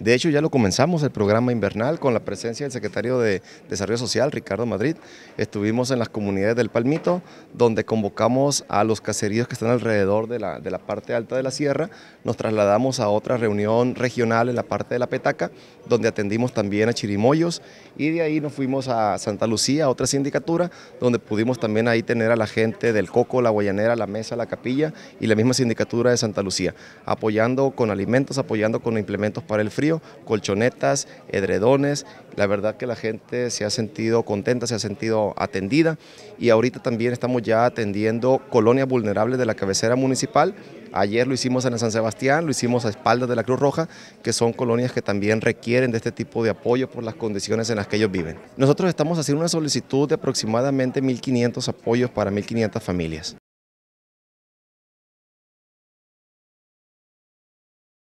De hecho, ya lo comenzamos el programa invernal con la presencia del secretario de Desarrollo Social, Ricardo Madrid. Estuvimos en las comunidades del Palmito, donde convocamos a los caseríos que están alrededor de la, de la parte alta de la sierra. Nos trasladamos a otra reunión regional en la parte de la Petaca, donde atendimos también a Chirimoyos y de ahí nos fuimos a Santa Lucía, a otra sindicatura, donde pudimos también ahí tener a la gente del Coco, la Guayanera, la Mesa, la Capilla y la misma sindicatura de Santa Lucía, apoyando con alimentos, apoyando con implementos para el frío colchonetas, edredones. La verdad que la gente se ha sentido contenta, se ha sentido atendida y ahorita también estamos ya atendiendo colonias vulnerables de la cabecera municipal. Ayer lo hicimos en San Sebastián, lo hicimos a espaldas de la Cruz Roja, que son colonias que también requieren de este tipo de apoyo por las condiciones en las que ellos viven. Nosotros estamos haciendo una solicitud de aproximadamente 1.500 apoyos para 1.500 familias.